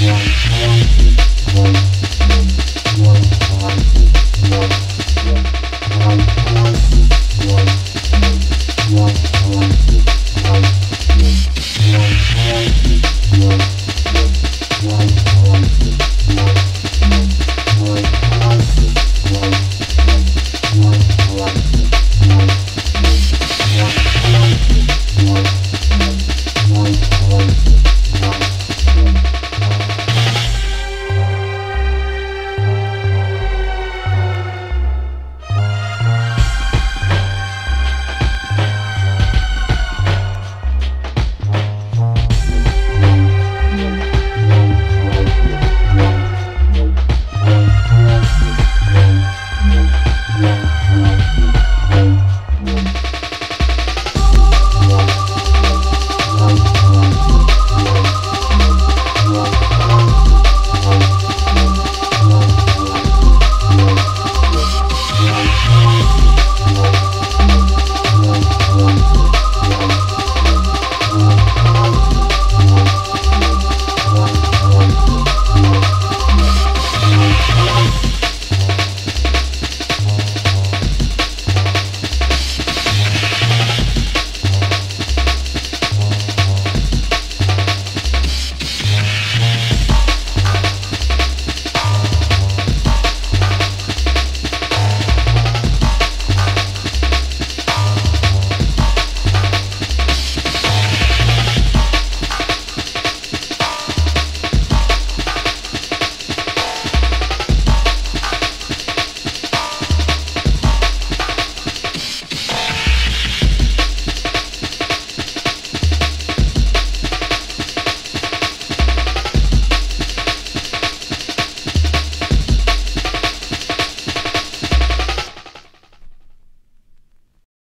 one, one, one, one.